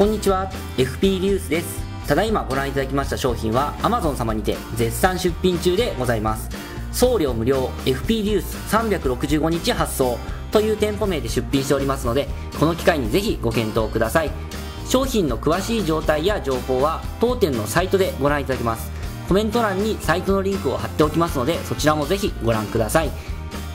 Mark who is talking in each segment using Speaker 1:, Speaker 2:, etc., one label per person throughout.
Speaker 1: こんにちは。FP リュースです。ただいまご覧いただきました商品は Amazon 様にて絶賛出品中でございます。送料無料 FP リュース365日発送という店舗名で出品しておりますのでこの機会にぜひご検討ください。商品の詳しい状態や情報は当店のサイトでご覧いただけます。コメント欄にサイトのリンクを貼っておきますのでそちらもぜひご覧ください。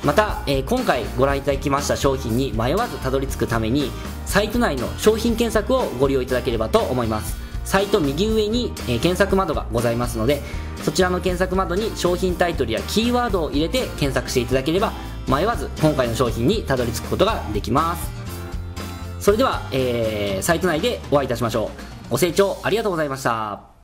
Speaker 1: また、えー今回ご覧いただきました商品に迷わずたどり着くためにサイト内の商品検索をご利用いただければと思います。サイト右上に、えー検索窓がございますのでそちらの検索窓に商品タイトルやキーワードを入れて検索していただければ迷わず今回の商品にたどり着くことができます。それでは、えーサイト内でお会いいたしましょう。ご清聴ありがとうございました。